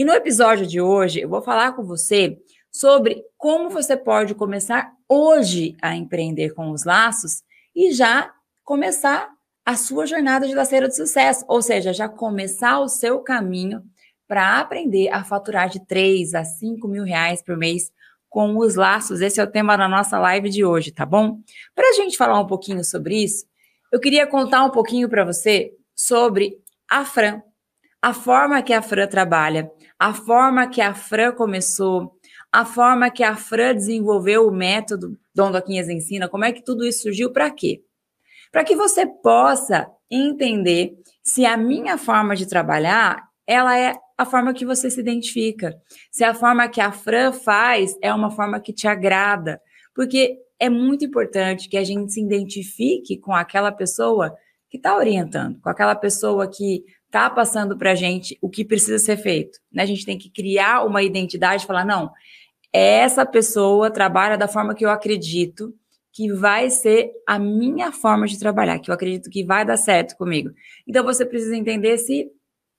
E no episódio de hoje, eu vou falar com você sobre como você pode começar hoje a empreender com os laços e já começar a sua jornada de laceira de sucesso, ou seja, já começar o seu caminho para aprender a faturar de 3 a 5 mil reais por mês com os laços. Esse é o tema da nossa live de hoje, tá bom? Para a gente falar um pouquinho sobre isso, eu queria contar um pouquinho para você sobre a Fran, a forma que a Fran trabalha, a forma que a Fran começou, a forma que a Fran desenvolveu o método Dom Doquinhas Ensina, como é que tudo isso surgiu, para quê? Para que você possa entender se a minha forma de trabalhar, ela é a forma que você se identifica. Se a forma que a Fran faz é uma forma que te agrada. Porque é muito importante que a gente se identifique com aquela pessoa que está orientando, com aquela pessoa que está passando para a gente o que precisa ser feito. Né? A gente tem que criar uma identidade falar, não, essa pessoa trabalha da forma que eu acredito que vai ser a minha forma de trabalhar, que eu acredito que vai dar certo comigo. Então você precisa entender se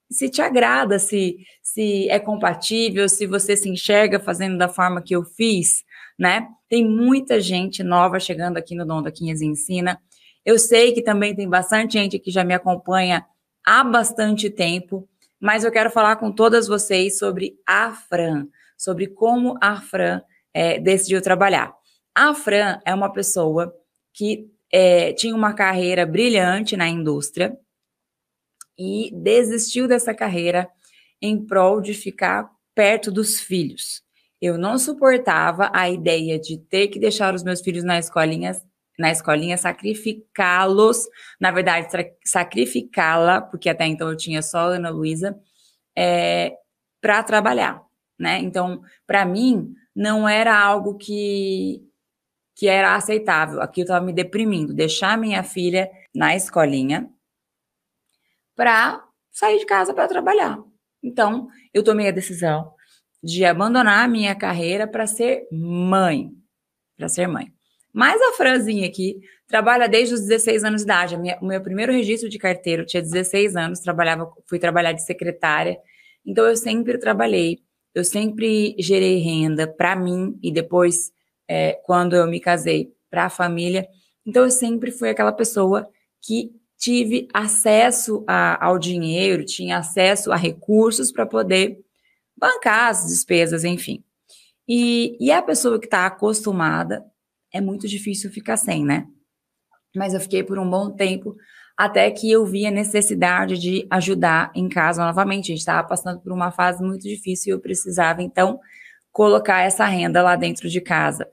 se te agrada, se se é compatível, se você se enxerga fazendo da forma que eu fiz, né? Tem muita gente nova chegando aqui no Dom da Quinhas Ensina. Eu sei que também tem bastante gente que já me acompanha há bastante tempo, mas eu quero falar com todas vocês sobre a Fran, sobre como a Fran é, decidiu trabalhar. A Fran é uma pessoa que é, tinha uma carreira brilhante na indústria e desistiu dessa carreira em prol de ficar perto dos filhos. Eu não suportava a ideia de ter que deixar os meus filhos na escolinha na escolinha, sacrificá-los, na verdade, sacrificá-la, porque até então eu tinha só a Ana Luísa, é, para trabalhar, né? Então, para mim, não era algo que, que era aceitável. Aqui eu estava me deprimindo, deixar minha filha na escolinha para sair de casa para trabalhar. Então, eu tomei a decisão de abandonar a minha carreira para ser mãe, para ser mãe. Mas a Franzinha aqui trabalha desde os 16 anos de idade. O meu primeiro registro de carteiro tinha 16 anos, trabalhava, fui trabalhar de secretária. Então eu sempre trabalhei, eu sempre gerei renda para mim e depois, é, quando eu me casei, para a família. Então eu sempre fui aquela pessoa que tive acesso a, ao dinheiro, tinha acesso a recursos para poder bancar as despesas, enfim. E, e a pessoa que está acostumada é muito difícil ficar sem, né? Mas eu fiquei por um bom tempo até que eu vi a necessidade de ajudar em casa novamente. A gente estava passando por uma fase muito difícil e eu precisava, então, colocar essa renda lá dentro de casa.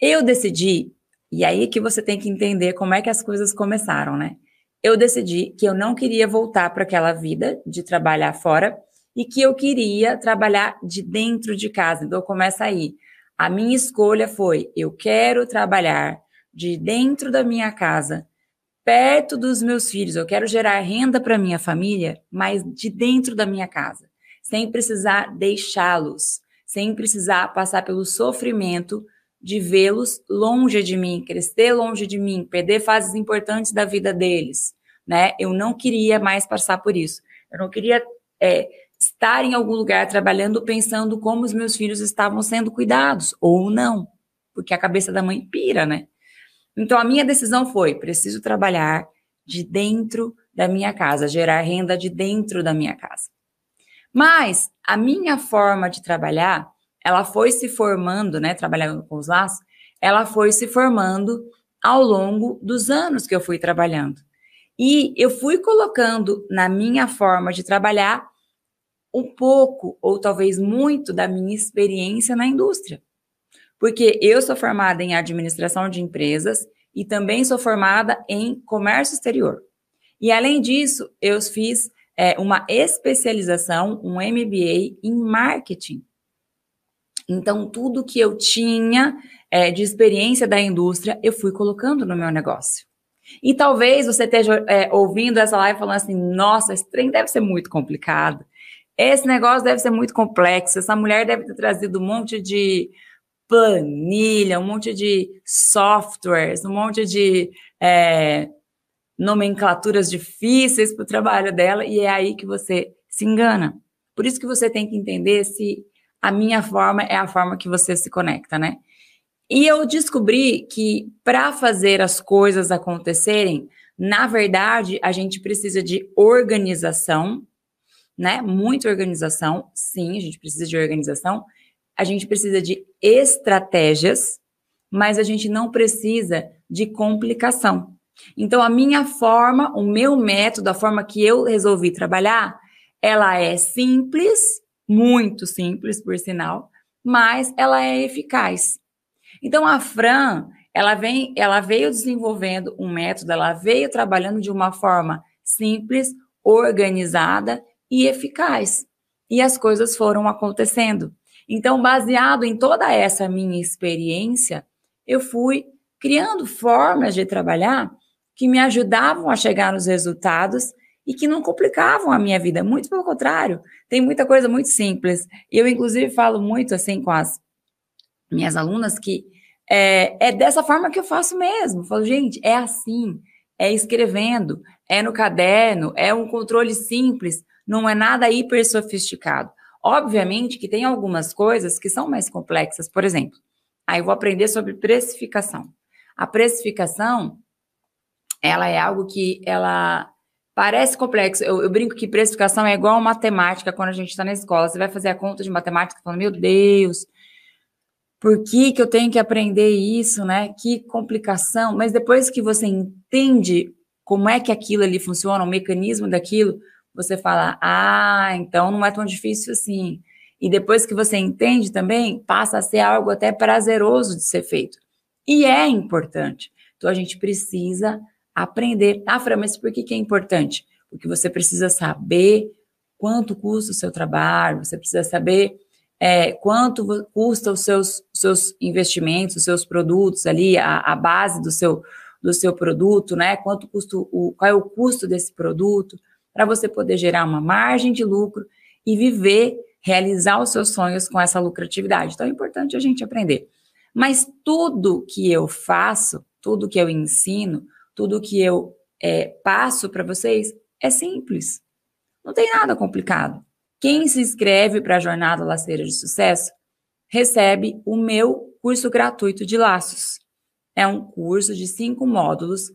Eu decidi, e aí que você tem que entender como é que as coisas começaram, né? Eu decidi que eu não queria voltar para aquela vida de trabalhar fora e que eu queria trabalhar de dentro de casa. Então, começa aí. A minha escolha foi: eu quero trabalhar de dentro da minha casa, perto dos meus filhos. Eu quero gerar renda para minha família, mas de dentro da minha casa, sem precisar deixá-los, sem precisar passar pelo sofrimento de vê-los longe de mim, crescer longe de mim, perder fases importantes da vida deles, né? Eu não queria mais passar por isso. Eu não queria é, estar em algum lugar trabalhando pensando como os meus filhos estavam sendo cuidados, ou não, porque a cabeça da mãe pira, né? Então a minha decisão foi: preciso trabalhar de dentro da minha casa, gerar renda de dentro da minha casa. Mas a minha forma de trabalhar, ela foi se formando, né, trabalhando com os laços, ela foi se formando ao longo dos anos que eu fui trabalhando. E eu fui colocando na minha forma de trabalhar um pouco, ou talvez muito, da minha experiência na indústria. Porque eu sou formada em administração de empresas e também sou formada em comércio exterior. E além disso, eu fiz é, uma especialização, um MBA em marketing. Então, tudo que eu tinha é, de experiência da indústria, eu fui colocando no meu negócio. E talvez você esteja é, ouvindo essa live falando assim: nossa, esse trem deve ser muito complicado. Esse negócio deve ser muito complexo. Essa mulher deve ter trazido um monte de planilha, um monte de softwares, um monte de é, nomenclaturas difíceis para o trabalho dela, e é aí que você se engana. Por isso que você tem que entender se a minha forma é a forma que você se conecta, né? E eu descobri que para fazer as coisas acontecerem, na verdade, a gente precisa de organização, né? Muita organização, sim, a gente precisa de organização. A gente precisa de estratégias, mas a gente não precisa de complicação. Então, a minha forma, o meu método, a forma que eu resolvi trabalhar, ela é simples, muito simples, por sinal, mas ela é eficaz. Então, a Fran, ela, vem, ela veio desenvolvendo um método, ela veio trabalhando de uma forma simples, organizada e eficaz. E as coisas foram acontecendo. Então, baseado em toda essa minha experiência, eu fui criando formas de trabalhar que me ajudavam a chegar nos resultados e que não complicavam a minha vida. Muito pelo contrário, tem muita coisa muito simples. Eu, inclusive, falo muito assim com as minhas alunas que é, é dessa forma que eu faço mesmo. Eu falo, gente, é assim, é escrevendo, é no caderno, é um controle simples, não é nada hiper sofisticado. Obviamente que tem algumas coisas que são mais complexas, por exemplo, aí eu vou aprender sobre precificação. A precificação, ela é algo que ela parece complexo. Eu, eu brinco que precificação é igual matemática quando a gente está na escola. Você vai fazer a conta de matemática e fala, meu Deus, por que, que eu tenho que aprender isso, né? Que complicação. Mas depois que você entende como é que aquilo ali funciona, o mecanismo daquilo, você fala, ah, então não é tão difícil assim. E depois que você entende também, passa a ser algo até prazeroso de ser feito. E é importante. Então a gente precisa aprender. Ah, Fran, mas por que, que é importante? Porque você precisa saber quanto custa o seu trabalho, você precisa saber é, quanto custa os seus, seus investimentos, os seus produtos ali, a, a, base do seu, do seu produto, né? Quanto custa o, qual é o custo desse produto, para você poder gerar uma margem de lucro e viver, realizar os seus sonhos com essa lucratividade. Então é importante a gente aprender. Mas tudo que eu faço, tudo que eu ensino, tudo que eu é, passo para vocês é simples. Não tem nada complicado. Quem se inscreve para a Jornada Laceira de Sucesso recebe o meu curso gratuito de laços. É um curso de cinco módulos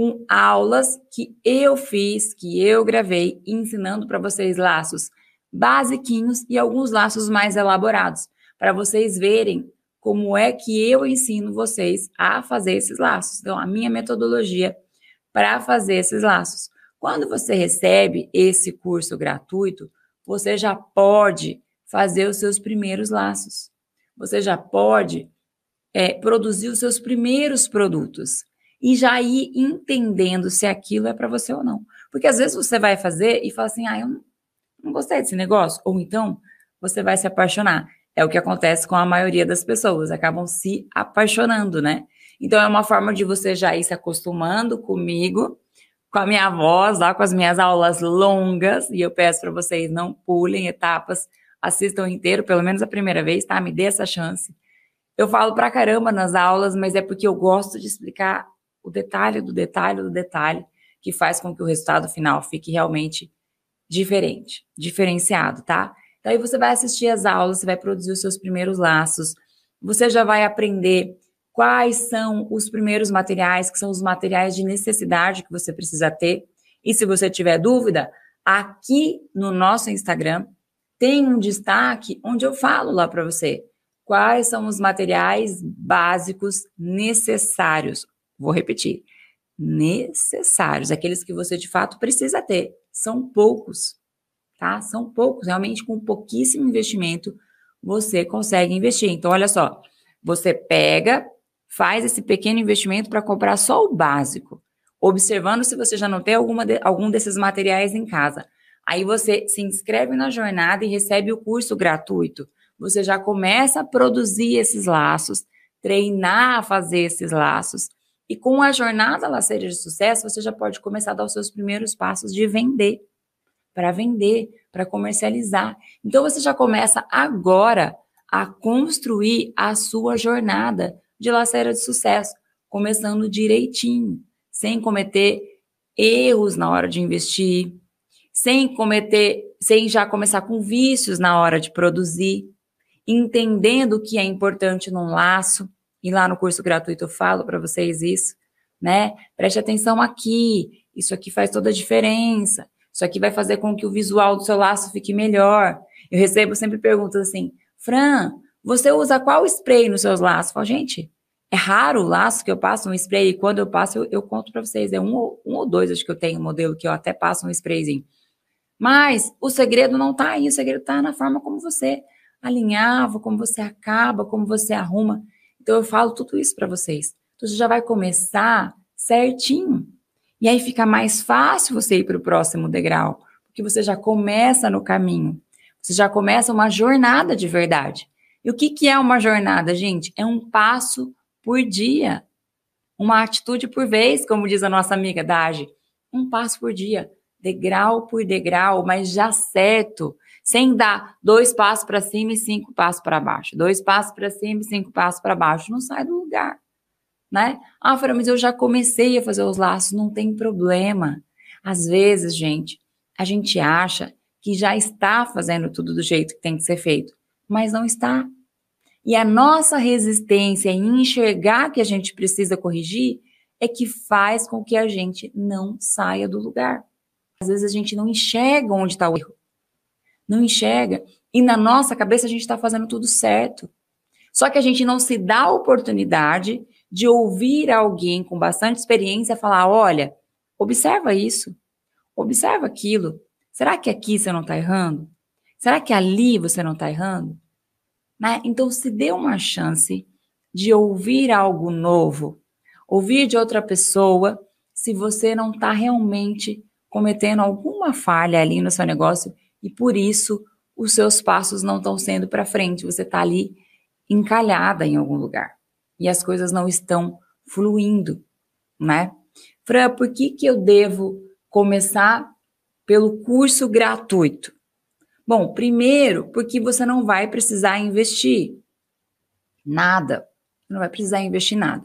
com aulas que eu fiz, que eu gravei, ensinando para vocês laços basiquinhos e alguns laços mais elaborados, para vocês verem como é que eu ensino vocês a fazer esses laços. Então, a minha metodologia para fazer esses laços. Quando você recebe esse curso gratuito, você já pode fazer os seus primeiros laços. Você já pode é, produzir os seus primeiros produtos e já ir entendendo se aquilo é para você ou não. Porque às vezes você vai fazer e fala assim: ah, eu não, gostei desse negócio. Ou então você vai se apaixonar. É o que acontece com a maioria das pessoas, acabam se apaixonando, né? Então é uma forma de você já ir se acostumando comigo com a minha voz, lá com as minhas aulas longas, e eu peço para vocês não pulem etapas, assistam inteiro, pelo menos a primeira vez, tá? Me dê essa chance. Eu falo pra caramba nas aulas, mas é porque eu gosto de explicar o detalhe do detalhe do detalhe, que faz com que o resultado final fique realmente diferente, diferenciado, tá? Então aí você vai assistir as aulas, você vai produzir os seus primeiros laços, você já vai aprender quais são os primeiros materiais, que são os materiais de necessidade que você precisa ter. E se você tiver dúvida, aqui no nosso Instagram tem um destaque onde eu falo lá para você quais são os materiais básicos necessários. Vou repetir. Necessários, aqueles que você de fato precisa ter. São poucos, tá? São poucos. Realmente, com pouquíssimo investimento, você consegue investir. Então, olha só, você pega faz esse pequeno investimento para comprar só o básico, observando se você já não tem alguma de, algum desses materiais em casa. Aí você se inscreve na jornada e recebe o curso gratuito. Você já começa a produzir esses laços, treinar a fazer esses laços. E com a jornada Laceira de Sucesso, você já pode começar a dar os seus primeiros passos de vender, para vender, para comercializar. Então você já começa agora a construir a sua jornada de lacera de sucesso, começando direitinho, sem cometer erros na hora de investir, sem cometer sem já começar com vícios na hora de produzir, entendendo o que é importante num laço. E lá no curso gratuito eu falo para vocês isso, né? Preste atenção aqui, isso aqui faz toda a diferença. Isso aqui vai fazer com que o visual do seu laço fique melhor. Eu recebo sempre perguntas assim: Fran, você usa qual spray nos seus laços? Eu falo, gente, é raro o laço que eu passo um spray e quando eu passo, eu, eu conto para vocês. É um, um, ou dois, acho que eu tenho um modelo que eu até passo um sprayzinho. Mas o segredo não está aí, o segredo está na forma como você alinhava, como você acaba, como você arruma. Então eu falo tudo isso para vocês. Então você já vai começar certinho. E aí fica mais fácil você ir para o próximo degrau, porque você já começa no caminho. Você já começa uma jornada de verdade. E o que, que é uma jornada, gente? É um passo por dia. Uma atitude por vez, como diz a nossa amiga Dage. Um passo por dia, degrau por degrau, mas já certo, sem dar dois passos para cima e cinco passos para baixo. Dois passos para cima e cinco passos para baixo. Não sai do lugar né? Ah, Fran, mas eu já comecei a fazer os laços, não tem problema. Às vezes, gente, a gente acha que já está fazendo tudo do jeito que tem que ser feito, mas não está. E a nossa resistência em enxergar que a gente precisa corrigir é que faz com que a gente não saia do lugar. Às vezes a gente não enxerga onde está o erro. Não enxerga. E na nossa cabeça a gente está fazendo tudo certo. Só que a gente não se dá a oportunidade de ouvir alguém com bastante experiência falar: olha, observa isso, observa aquilo. Será que aqui você não está errando? Será que ali você não está errando? Né? Então, se dê uma chance de ouvir algo novo, ouvir de outra pessoa, se você não está realmente cometendo alguma falha ali no seu negócio e por isso os seus passos não estão sendo para frente, você está ali encalhada em algum lugar e as coisas não estão fluindo, né? Fran, por que, que eu devo começar pelo curso gratuito? Bom, primeiro, porque você não vai precisar investir nada. Não vai precisar investir nada.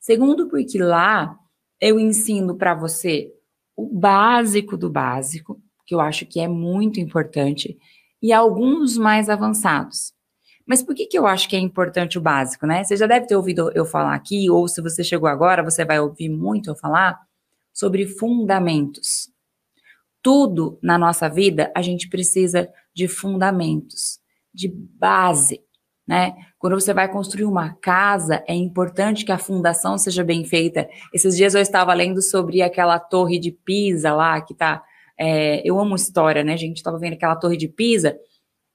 Segundo, porque lá eu ensino para você o básico do básico, que eu acho que é muito importante, e alguns mais avançados. Mas por que, que eu acho que é importante o básico, né? Você já deve ter ouvido eu falar aqui, ou se você chegou agora, você vai ouvir muito eu falar sobre fundamentos. Tudo na nossa vida a gente precisa de fundamentos, de base, né? Quando você vai construir uma casa, é importante que a fundação seja bem feita. Esses dias eu estava lendo sobre aquela torre de Pisa lá, que tá. É, eu amo história, né, gente? Estava vendo aquela torre de Pisa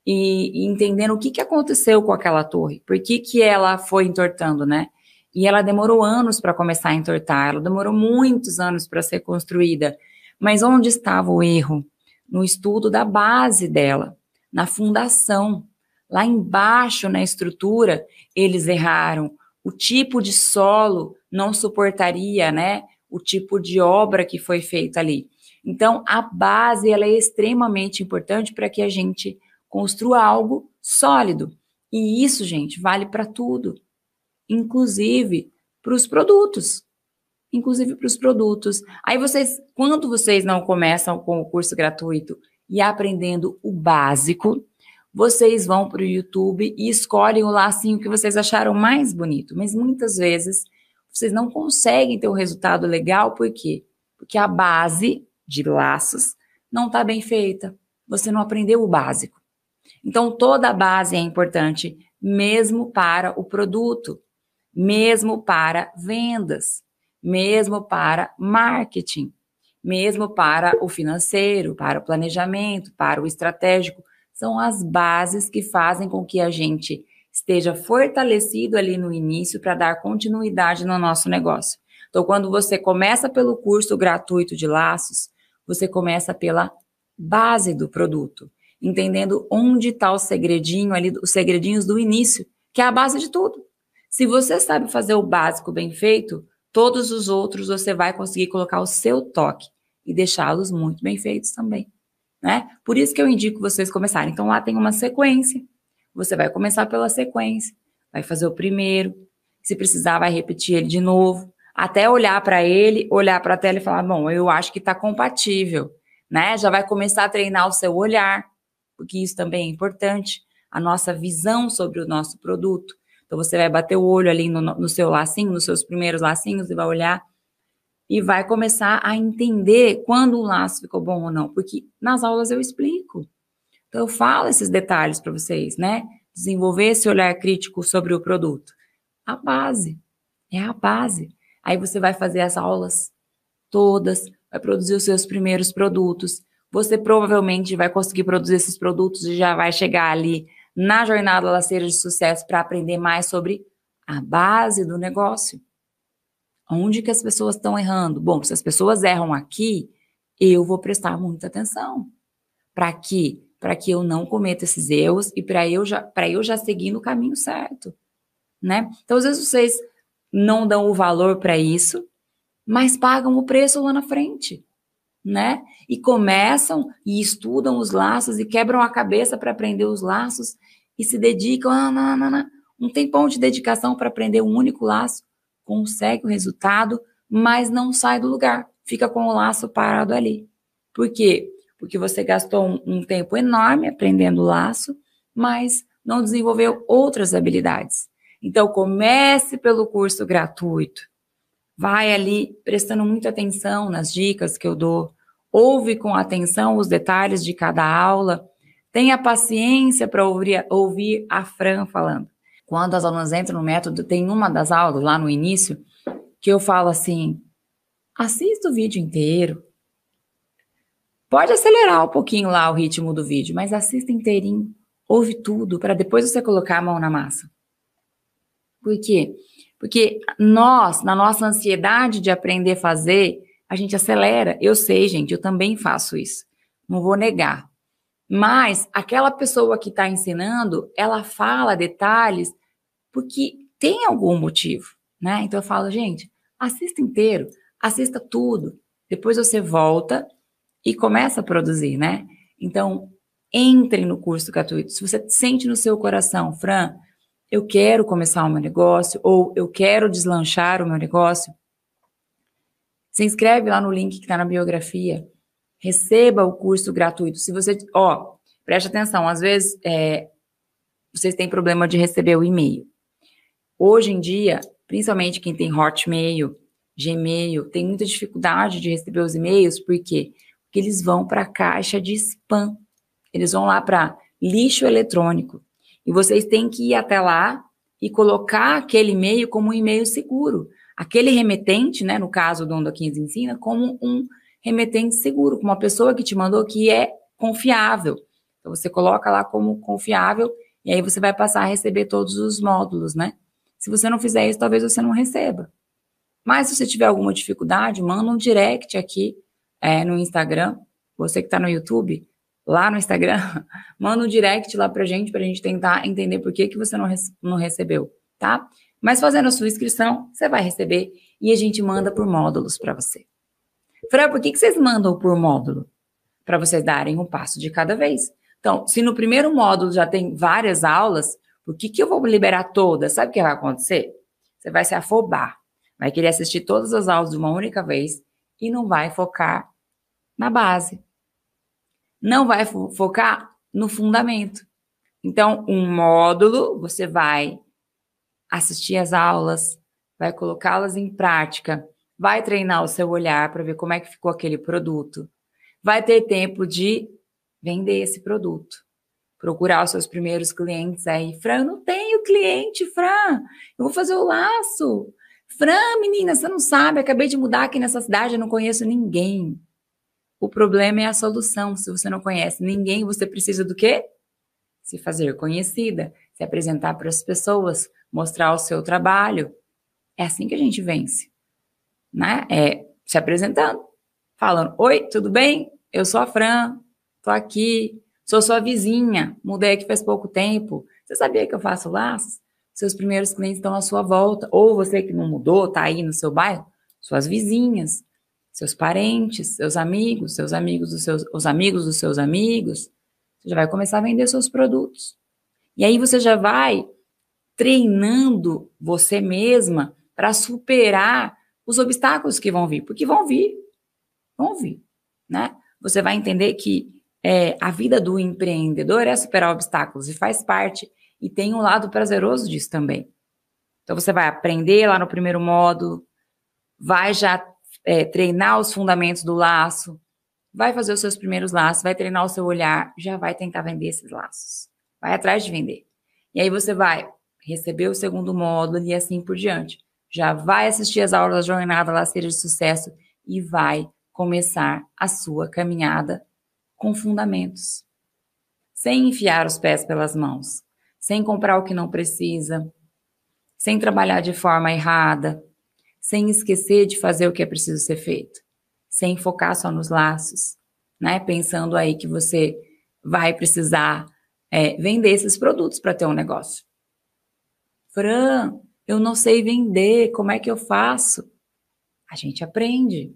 e, e entendendo o que, que aconteceu com aquela torre, por que, que ela foi entortando, né? E ela demorou anos para começar a entortar, ela demorou muitos anos para ser construída. Mas onde estava o erro? No estudo da base dela, na fundação. Lá embaixo, na estrutura, eles erraram. O tipo de solo não suportaria, né? O tipo de obra que foi feita ali. Então, a base ela é extremamente importante para que a gente Construa algo sólido. E isso, gente, vale para tudo, inclusive para os produtos. Inclusive para os produtos. Aí vocês, quando vocês não começam com o curso gratuito e aprendendo o básico, vocês vão para o YouTube e escolhem o lacinho que vocês acharam mais bonito. Mas muitas vezes vocês não conseguem ter um resultado legal, por quê? Porque a base de laços não está bem feita. Você não aprendeu o básico. Então, toda a base é importante, mesmo para o produto, mesmo para vendas, mesmo para marketing, mesmo para o financeiro, para o planejamento, para o estratégico. São as bases que fazem com que a gente esteja fortalecido ali no início para dar continuidade no nosso negócio. Então, quando você começa pelo curso gratuito de laços, você começa pela base do produto entendendo onde está o segredinho ali, os segredinhos do início, que é a base de tudo. Se você sabe fazer o básico bem feito, todos os outros você vai conseguir colocar o seu toque e deixá-los muito bem feitos também, né? Por isso que eu indico vocês começarem. Então lá tem uma sequência. Você vai começar pela sequência, vai fazer o primeiro, se precisar vai repetir ele de novo, até olhar para ele, olhar para a tela e falar: "Bom, eu acho que está compatível". né? Já vai começar a treinar o seu olhar, porque isso também é importante, a nossa visão sobre o nosso produto. Então você vai bater o olho ali no, no seu lacinho, nos seus primeiros lacinhos e vai olhar e vai começar a entender quando o laço ficou bom ou não, porque nas aulas eu explico. Então eu falo esses detalhes para vocês, né? Desenvolver esse olhar crítico sobre o produto. A base, é a base. Aí você vai fazer as aulas todas, vai produzir os seus primeiros produtos. Você provavelmente vai conseguir produzir esses produtos e já vai chegar ali na jornada laceira de sucesso para aprender mais sobre a base do negócio. Onde que as pessoas estão errando? Bom, se as pessoas erram aqui, eu vou prestar muita atenção. Para que para que eu não cometa esses erros e para eu já para eu já seguir no caminho certo, né? Então às vezes vocês não dão o valor para isso, mas pagam o preço lá na frente, né? E começam e estudam os laços e quebram a cabeça para aprender os laços e se dedicam ah, não, não, não. um tempão de dedicação para aprender um único laço consegue o resultado, mas não sai do lugar, fica com o laço parado ali. Por quê? Porque você gastou um, um tempo enorme aprendendo o laço, mas não desenvolveu outras habilidades. Então, comece pelo curso gratuito. Vai ali prestando muita atenção nas dicas que eu dou. Ouve com atenção os detalhes de cada aula. Tenha paciência para ouvir, ouvir a Fran falando quando as alunas entram no método, tem uma das aulas lá no início que eu falo assim: assista o vídeo inteiro. Pode acelerar um pouquinho lá o ritmo do vídeo, mas assista inteirinho, ouve tudo, para depois você colocar a mão na massa. Por quê? Porque nós, na nossa ansiedade de aprender a fazer, a gente acelera. Eu sei, gente, eu também faço isso. Não vou negar. Mas aquela pessoa que está ensinando, ela fala detalhes porque tem algum motivo, né? Então eu falo, gente, assista inteiro, assista tudo. Depois você volta e começa a produzir, né? Então, entre no curso gratuito. Se você sente no seu coração, Fran, eu quero começar o meu negócio ou eu quero deslanchar o meu negócio, se inscreve lá no link que está na biografia receba o curso gratuito. Se você, ó, preste atenção, às vezes é, vocês têm problema de receber o e-mail. Hoje em dia, principalmente quem tem Hotmail, Gmail, tem muita dificuldade de receber os e-mails, por quê? Porque eles vão para a caixa de spam. Eles vão lá para lixo eletrônico. E vocês têm que ir até lá e colocar aquele e-mail como um e-mail seguro. Aquele remetente, né, no caso do Onda 15 Ensina, como um remetente seguro, com uma pessoa que te mandou que é confiável. Então você coloca lá como confiável e aí você vai passar a receber todos os módulos, né? Se você não fizer isso, talvez você não receba. Mas se você tiver alguma dificuldade, manda um direct aqui é, no Instagram. Você que está no YouTube, lá no Instagram, manda um direct lá pra gente, pra gente tentar entender por que, que você não, não recebeu, tá? Mas fazendo a sua inscrição, você vai receber e a gente manda por módulos para você. Fran, por que, que vocês mandam por módulo? Para vocês darem um passo de cada vez. Então, se no primeiro módulo já tem várias aulas, por que, que eu vou liberar todas? Sabe o que vai acontecer? Você vai se afobar, vai querer assistir todas as aulas de uma única vez e não vai focar na base. Não vai fo focar no fundamento. Então, um módulo, você vai assistir as aulas, vai colocá-las em prática, vai treinar o seu olhar para ver como é que ficou aquele produto, vai ter tempo de vender esse produto, procurar os seus primeiros clientes aí. Fran, eu não tenho cliente, Fran, eu vou fazer o laço. Fran, menina, você não sabe, acabei de mudar aqui nessa cidade, eu não conheço ninguém. O problema é a solução. Se você não conhece ninguém, você precisa do quê? Se fazer conhecida, se apresentar para as pessoas, mostrar o seu trabalho. É assim que a gente vence né? É, se apresentando, falando: Oi, tudo bem? Eu sou a Fran, tô aqui, sou sua vizinha, mudei aqui faz pouco tempo. Você sabia que eu faço laços? Seus primeiros clientes estão à sua volta, ou você que não mudou, tá aí no seu bairro, suas vizinhas, seus parentes, seus amigos, seus amigos dos seus, os amigos dos seus amigos. Você já vai começar a vender seus produtos. E aí você já vai treinando você mesma para superar os obstáculos que vão vir, porque vão vir, vão vir, né? você vai entender que é, a vida do empreendedor é superar obstáculos e faz parte, e tem um lado prazeroso disso também. Então, você vai aprender lá no primeiro módulo, vai já é, treinar os fundamentos do laço, vai fazer os seus primeiros laços, vai treinar o seu olhar, já vai tentar vender esses laços. Vai atrás de vender. E aí você vai receber o segundo módulo e assim por diante. Já vai assistir as aulas da jornada laceira de sucesso e vai começar a sua caminhada com fundamentos. Sem enfiar os pés pelas mãos, sem comprar o que não precisa, sem trabalhar de forma errada, sem esquecer de fazer o que é preciso ser feito sem focar só nos laços, né? Pensando aí que você vai precisar é, vender esses produtos para ter um negócio. Fran, eu não sei vender, como é que eu faço? A gente aprende.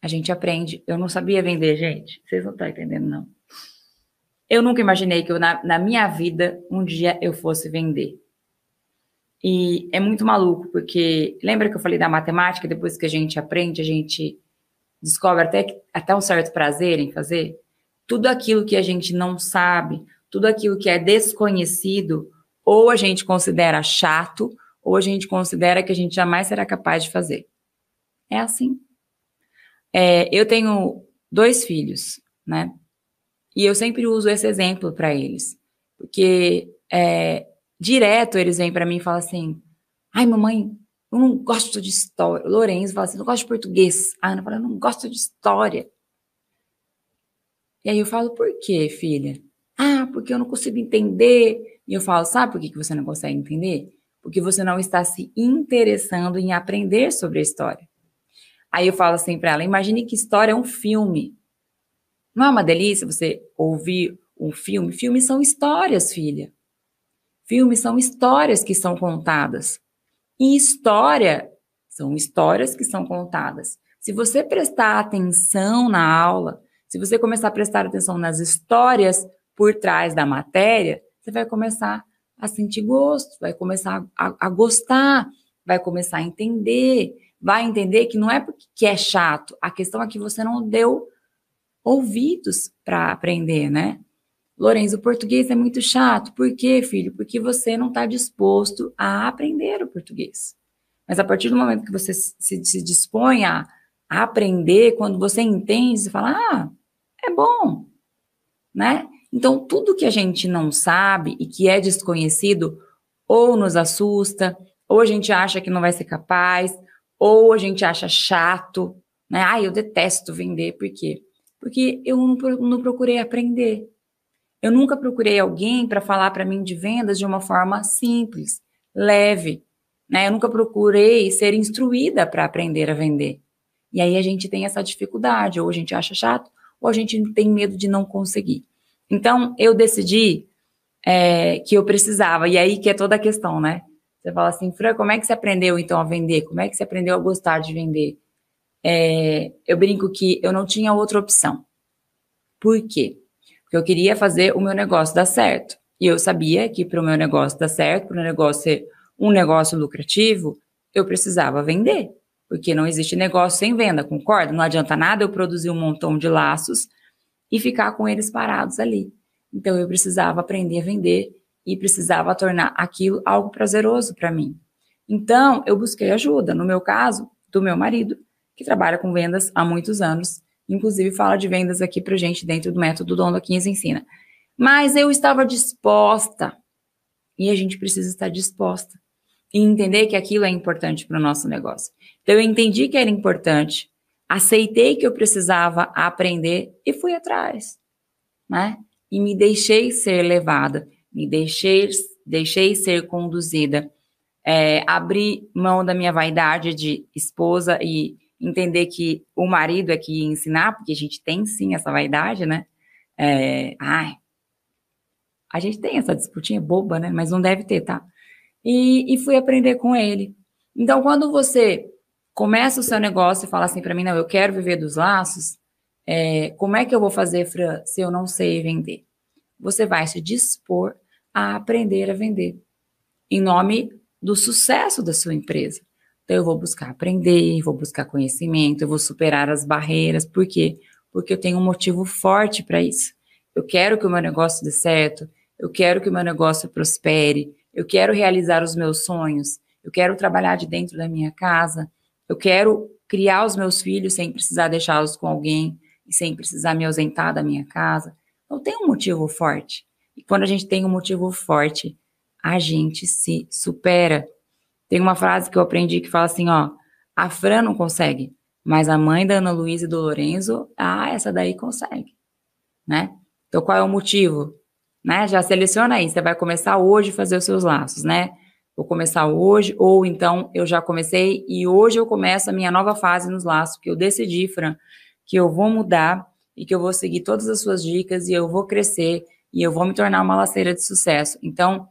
A gente aprende. Eu não sabia vender, gente. Vocês não estão entendendo, não. Eu nunca imaginei que eu, na, na minha vida, um dia eu fosse vender. E é muito maluco, porque lembra que eu falei da matemática? Depois que a gente aprende, a gente descobre até, até um certo prazer em fazer, tudo aquilo que a gente não sabe, tudo aquilo que é desconhecido, ou a gente considera chato, ou a gente considera que a gente jamais será capaz de fazer. É assim. É, eu tenho dois filhos, né? E eu sempre uso esse exemplo para eles, porque é, direto eles vêm para mim e falam assim: ai, mamãe, eu não gosto de história. Lourenço fala assim, não gosto de português. A Ana fala, eu não gosto de história. E aí eu falo, por quê, filha? Ah, porque eu não consigo entender. E eu falo, sabe por que você não consegue entender? Porque você não está se interessando em aprender sobre a história. Aí eu falo assim para ela, imagine que história é um filme. Não é uma delícia você ouvir um filme? Filmes são histórias, filha. Filmes são histórias que são contadas. E história são histórias que são contadas. Se você prestar atenção na aula, se você começar a prestar atenção nas histórias por trás da matéria, você vai começar a sentir gosto, vai começar a, a gostar, vai começar a entender, vai entender que não é porque é chato, a questão é que você não deu ouvidos para aprender, né? Lourenço, o português é muito chato. Por quê, filho? Porque você não está disposto a aprender o português. Mas a partir do momento que você se, se dispõe a, a, aprender, quando você entende, você fala, ah, é bom, né? Então, tudo que a gente não sabe e que é desconhecido, ou nos assusta, ou a gente acha que não vai ser capaz, ou a gente acha chato, né? Ah, eu detesto vender, por quê? Porque eu não procurei aprender. Eu nunca procurei alguém para falar para mim de vendas de uma forma simples, leve. Né? Eu nunca procurei ser instruída para aprender a vender. E aí a gente tem essa dificuldade, ou a gente acha chato, ou a gente tem medo de não conseguir. Então, eu decidi é, que eu precisava, e aí que é toda a questão, né? Você fala assim, Fran, como é que você aprendeu então a vender? Como é que você aprendeu a gostar de vender? É, eu brinco que eu não tinha outra opção. Por quê? Porque eu queria fazer o meu negócio dar certo. E eu sabia que para o meu negócio dar certo, para o negócio ser um negócio lucrativo, eu precisava vender. Porque não existe negócio sem venda, concorda? Não adianta nada eu produzir um montão de laços e ficar com eles parados ali. Então eu precisava aprender a vender e precisava tornar aquilo algo prazeroso para mim. Então eu busquei ajuda, no meu caso, do meu marido, que trabalha com vendas há muitos anos Inclusive, fala de vendas aqui para gente dentro do método Dono 15 Ensina. Mas eu estava disposta. E a gente precisa estar disposta. E entender que aquilo é importante para o nosso negócio. Então, eu entendi que era importante, aceitei que eu precisava aprender e fui atrás. Né? E me deixei ser levada, me deixei, deixei ser conduzida. É, abri mão da minha vaidade de esposa e entender que o marido é que ia ensinar, porque a gente tem sim essa vaidade, né? É, ai, a gente tem essa disputinha boba, né? Mas não deve ter, tá? E, e fui aprender com ele. Então, quando você começa o seu negócio e fala assim para mim, não, eu quero viver dos laços, é, como é que eu vou fazer, Fran, se eu não sei vender? Você vai se dispor a aprender a vender em nome do sucesso da sua empresa. Então, eu vou buscar aprender, vou buscar conhecimento, eu vou superar as barreiras. Por quê? porque eu tenho um motivo forte para isso. Eu quero que o meu negócio dê certo, eu quero que o meu negócio prospere, eu quero realizar os meus sonhos, eu quero trabalhar de dentro da minha casa, eu quero criar os meus filhos sem precisar deixá-los com alguém e sem precisar me ausentar da minha casa. Eu tenho um motivo forte. E quando a gente tem um motivo forte, a gente se supera. Tem uma frase que eu aprendi que fala assim, ó, a Fran não consegue, mas a mãe da Ana Luísa e do Lorenzo, ah, essa daí consegue, né? Então, qual é o motivo? Né? Já seleciona aí, você vai começar hoje a fazer os seus laços, né? Vou começar hoje, ou então eu já comecei e hoje eu começo a minha nova fase nos laços, que eu decidi, Fran, que eu vou mudar e que eu vou seguir todas as suas dicas e eu vou crescer e eu vou me tornar uma laceira de sucesso. Então,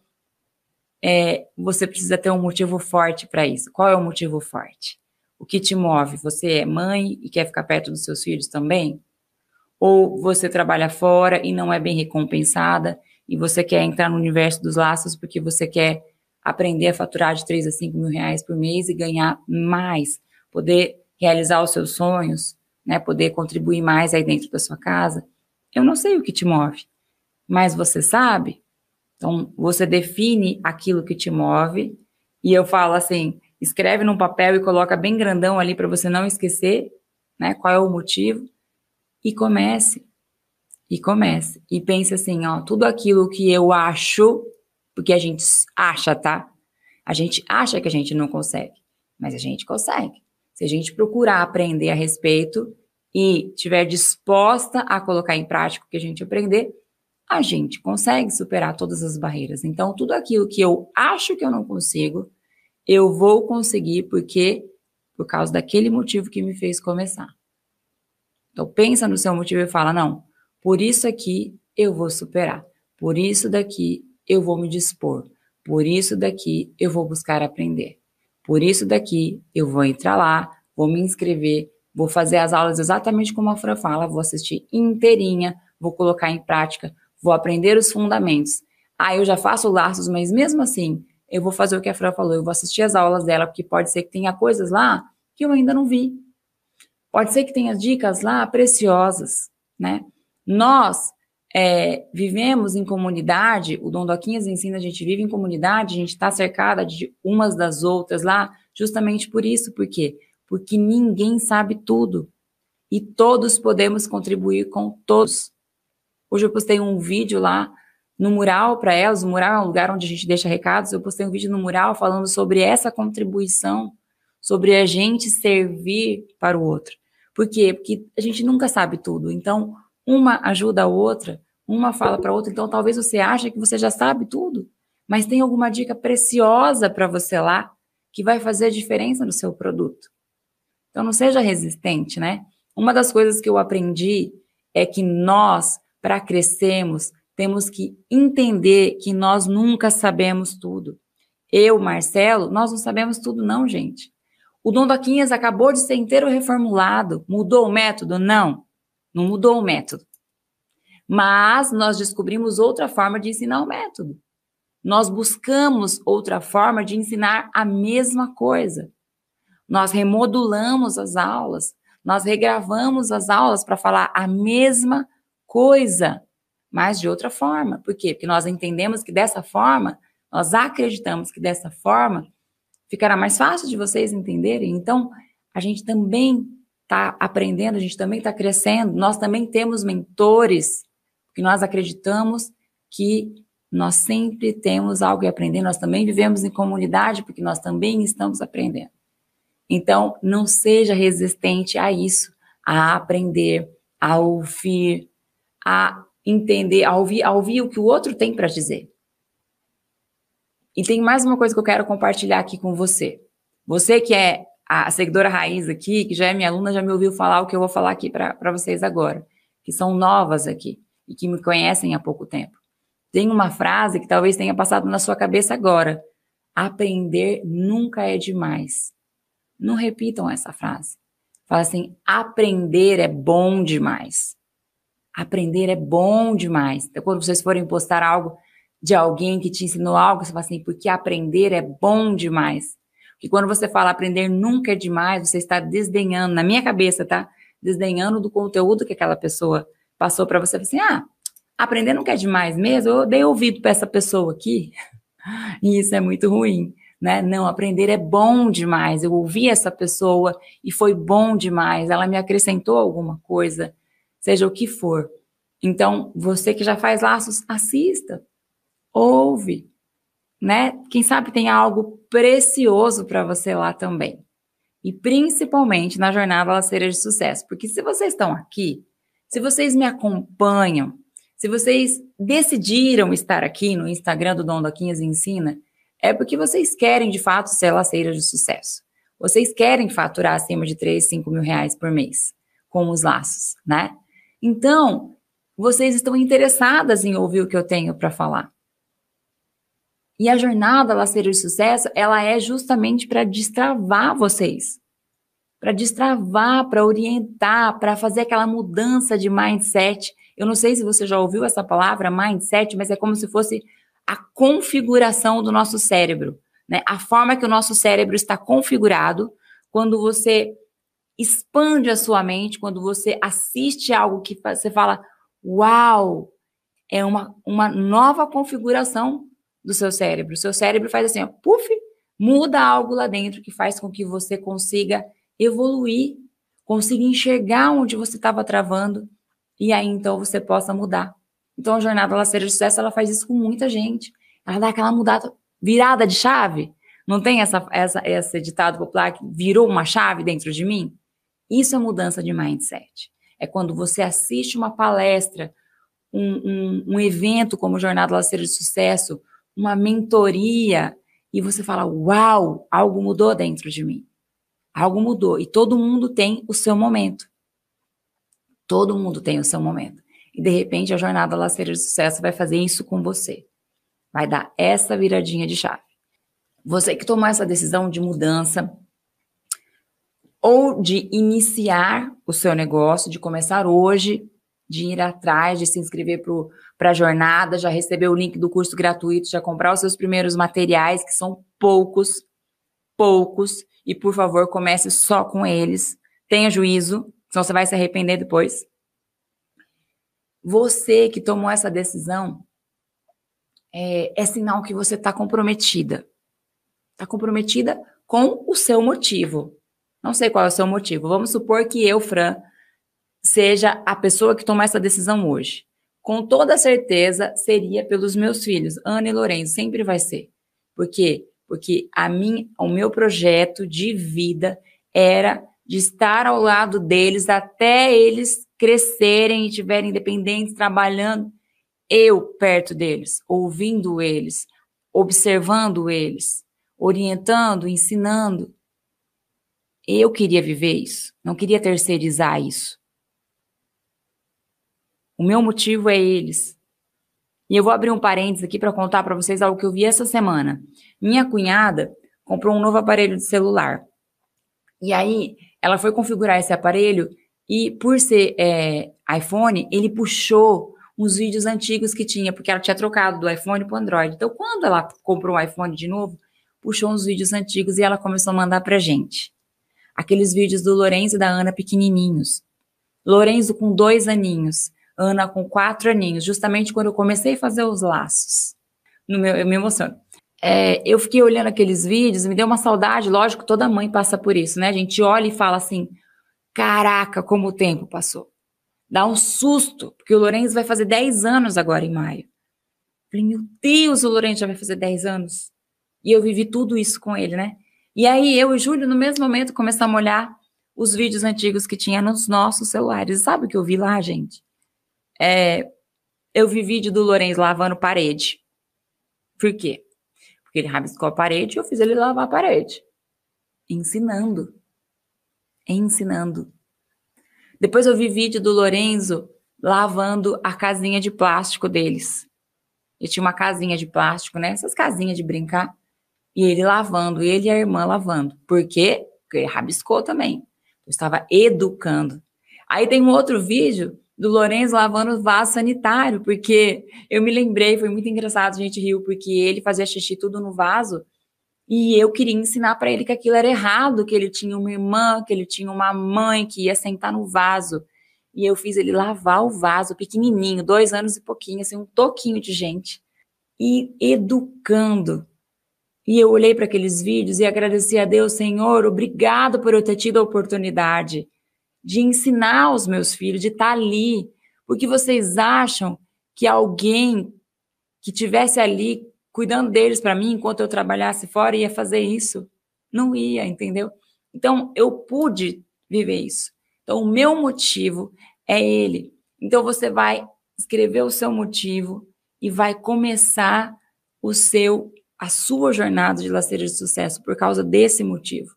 é, você precisa ter um motivo forte para isso. Qual é o motivo forte? O que te move? Você é mãe e quer ficar perto dos seus filhos também? Ou você trabalha fora e não é bem recompensada e você quer entrar no universo dos laços porque você quer aprender a faturar de 3 a 5 mil reais por mês e ganhar mais, poder realizar os seus sonhos, né, poder contribuir mais aí dentro da sua casa. Eu não sei o que te move, mas você sabe. Então, você define aquilo que te move e eu falo assim, escreve num papel e coloca bem grandão ali para você não esquecer, né, qual é o motivo e comece. E comece. E pense assim, ó, tudo aquilo que eu acho porque a gente acha, tá? A gente acha que a gente não consegue, mas a gente consegue. Se a gente procurar aprender a respeito e estiver disposta a colocar em prática o que a gente aprender, a gente consegue superar todas as barreiras. Então, tudo aquilo que eu acho que eu não consigo, eu vou conseguir porque por causa daquele motivo que me fez começar. Então, pensa no seu motivo e fala: não, por isso aqui eu vou superar. Por isso daqui eu vou me dispor. Por isso daqui eu vou buscar aprender. Por isso daqui eu vou entrar lá, vou me inscrever, vou fazer as aulas exatamente como a Fran fala, vou assistir inteirinha, vou colocar em prática, vou aprender os fundamentos. Ah, eu já faço laços, mas mesmo assim, eu vou fazer o que a Fran falou, eu vou assistir as aulas dela, porque pode ser que tenha coisas lá que eu ainda não vi. Pode ser que tenha dicas lá preciosas, né? Nós é, vivemos em comunidade, o Dom Doquinhas ensina a gente vive em comunidade, a gente está cercada de umas das outras lá, justamente por isso, por quê? Porque ninguém sabe tudo e todos podemos contribuir com todos. Hoje eu postei um vídeo lá no mural para elas, o mural é um lugar onde a gente deixa recados, eu postei um vídeo no mural falando sobre essa contribuição, sobre a gente servir para o outro. Por quê? Porque a gente nunca sabe tudo. Então, uma ajuda a outra, uma fala para a outra. Então, talvez você ache que você já sabe tudo, mas tem alguma dica preciosa para você lá que vai fazer diferença no seu produto. Então, não seja resistente, né? Uma das coisas que eu aprendi é que nós, para crescermos, temos que entender que nós nunca sabemos tudo. Eu, Marcelo, nós não sabemos tudo, não, gente. O Dom Doquinhas acabou de ser inteiro reformulado. Mudou o método? Não. Não mudou o método. Mas nós descobrimos outra forma de ensinar o método. Nós buscamos outra forma de ensinar a mesma coisa. Nós remodulamos as aulas, nós regravamos as aulas para falar a mesma coisa, mas de outra forma. Por quê? Porque nós entendemos que dessa forma, nós acreditamos que dessa forma ficará mais fácil de vocês entenderem. Então, a gente também está aprendendo, a gente também está crescendo, nós também temos mentores, porque nós acreditamos que nós sempre temos algo a aprender, nós também vivemos em comunidade, porque nós também estamos aprendendo. Então, não seja resistente a isso, a aprender, a ouvir, a entender, a ouvir, a ouvir o que o outro tem para dizer. E tem mais uma coisa que eu quero compartilhar aqui com você. Você que é a seguidora raiz aqui, que já é minha aluna, já me ouviu falar o que eu vou falar aqui para vocês agora, que são novas aqui e que me conhecem há pouco tempo. Tem uma frase que talvez tenha passado na sua cabeça agora: aprender nunca é demais. Não repitam essa frase. Fala assim: aprender é bom demais. Aprender é bom demais. Então, quando vocês forem postar algo de alguém que te ensinou algo, você fala assim, porque aprender é bom demais. Que quando você fala aprender nunca é demais, você está desdenhando, na minha cabeça, tá? desdenhando do conteúdo que aquela pessoa passou para você. Assim, ah, aprender não quer demais mesmo? Eu dei ouvido para essa pessoa aqui. E isso é muito ruim, né? Não, aprender é bom demais. Eu ouvi essa pessoa e foi bom demais. Ela me acrescentou alguma coisa, seja o que for. Então, você que já faz laços, assista, ouve, né? Quem sabe tem algo precioso para você lá também. E principalmente na jornada laceira de sucesso, porque se vocês estão aqui, se vocês me acompanham, se vocês decidiram estar aqui no Instagram do Dom Doquinhas Ensina, é porque vocês querem de fato ser laceira de sucesso. Vocês querem faturar acima de 3, 5 mil reais por mês com os laços, né? Então, vocês estão interessadas em ouvir o que eu tenho para falar. E a jornada laceira de sucesso, ela é justamente para destravar vocês. Para destravar, para orientar, para fazer aquela mudança de mindset. Eu não sei se você já ouviu essa palavra, mindset, mas é como se fosse a configuração do nosso cérebro. Né? A forma que o nosso cérebro está configurado quando você expande a sua mente, quando você assiste algo que você fala, uau, é uma, uma nova configuração do seu cérebro. O seu cérebro faz assim, ó, puff, muda algo lá dentro que faz com que você consiga evoluir, consiga enxergar onde você estava travando e aí então você possa mudar. Então a jornada laceira de sucesso ela faz isso com muita gente. Ela dá aquela mudada, virada de chave. Não tem essa, essa, esse ditado popular que virou uma chave dentro de mim? Isso é mudança de mindset. É quando você assiste uma palestra, um, um, um evento como Jornada Laceira de Sucesso, uma mentoria e você fala: Uau, algo mudou dentro de mim. Algo mudou. E todo mundo tem o seu momento. Todo mundo tem o seu momento. E de repente a jornada laceira de sucesso vai fazer isso com você. Vai dar essa viradinha de chave. Você que tomou essa decisão de mudança ou de iniciar o seu negócio, de começar hoje, de ir atrás, de se inscrever para a jornada, já receber o link do curso gratuito, já comprar os seus primeiros materiais, que são poucos, poucos, e por favor, comece só com eles. Tenha juízo, senão você vai se arrepender depois. Você que tomou essa decisão, é, é sinal que você está comprometida. Está comprometida com o seu motivo. Não sei qual é o seu motivo. Vamos supor que eu, Fran, seja a pessoa que toma essa decisão hoje. Com toda certeza, seria pelos meus filhos, Ana e Lourenço, sempre vai ser. Por quê? Porque a mim, o meu projeto de vida era de estar ao lado deles até eles crescerem e tiverem independentes, trabalhando, eu perto deles, ouvindo eles, observando eles, orientando, ensinando. Eu queria viver isso, não queria terceirizar isso. O meu motivo é eles. E eu vou abrir um parênteses aqui para contar para vocês algo que eu vi essa semana. Minha cunhada comprou um novo aparelho de celular. E aí, ela foi configurar esse aparelho e, por ser é, iPhone, ele puxou uns vídeos antigos que tinha, porque ela tinha trocado do iPhone para o Android. Então, quando ela comprou um iPhone de novo, puxou uns vídeos antigos e ela começou a mandar para gente. Aqueles vídeos do Lourenço e da Ana pequenininhos. Lourenço com dois aninhos. Ana com quatro aninhos, justamente quando eu comecei a fazer os laços. No meu, eu me emociono. É, eu fiquei olhando aqueles vídeos, me deu uma saudade, lógico, toda mãe passa por isso, né? A gente olha e fala assim: caraca, como o tempo passou. Dá um susto, porque o Lourenço vai fazer 10 anos agora em maio. Falei, meu Deus, o Lourenço já vai fazer 10 anos. E eu vivi tudo isso com ele, né? E aí eu e Júlio, no mesmo momento, começamos a olhar os vídeos antigos que tinha nos nossos celulares. Sabe o que eu vi lá, gente? É, eu vi vídeo do Lourenço lavando parede. Por quê? Porque ele rabiscou a parede e eu fiz ele lavar a parede. Ensinando. Ensinando. Depois eu vi vídeo do Lorenzo lavando a casinha de plástico deles. Ele tinha uma casinha de plástico, né? Essas casinhas de brincar. E ele lavando, ele e a irmã lavando. Por quê? Porque rabiscou também. Eu estava educando. Aí tem um outro vídeo do Lourenço lavando o vaso sanitário, porque eu me lembrei, foi muito engraçado, a gente riu, porque ele fazia xixi tudo no vaso, E eu queria ensinar para ele que aquilo era errado, que ele tinha uma irmã, que ele tinha uma mãe que ia sentar no vaso. E eu fiz ele lavar o vaso pequenininho, dois anos e pouquinho, assim, um toquinho de gente. E educando. E eu olhei para aqueles vídeos e agradeci a Deus, Senhor, obrigado por eu ter tido a oportunidade de ensinar os meus filhos, de estar tá ali. Porque vocês acham que alguém que tivesse ali cuidando deles para mim enquanto eu trabalhasse fora ia fazer isso. Não ia, entendeu? Então eu pude viver isso. Então o meu motivo é ele. Então você vai escrever o seu motivo e vai começar o seu a sua jornada de laceira de sucesso por causa desse motivo.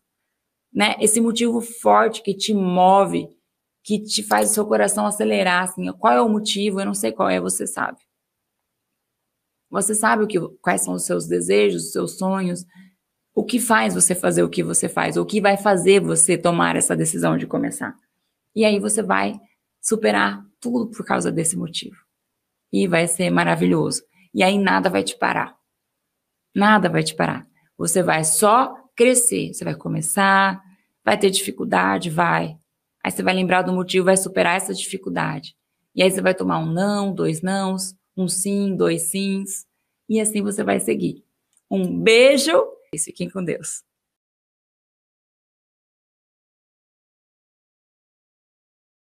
Né? Esse motivo forte que te move, que te faz o seu coração acelerar, assim, qual é o motivo? Eu não sei qual é, você sabe. Você sabe o que, quais são os seus desejos, os seus sonhos, o que faz você fazer o que você faz, o que vai fazer você tomar essa decisão de começar. E aí você vai superar tudo por causa desse motivo. E vai ser maravilhoso. E aí nada vai te parar. Nada vai te parar. Você vai só crescer. Você vai começar, vai ter dificuldade, vai. Aí você vai lembrar do motivo, vai superar essa dificuldade. E aí você vai tomar um não, dois nãos, um sim, dois sims, e assim você vai seguir. Um beijo e fiquem com Deus.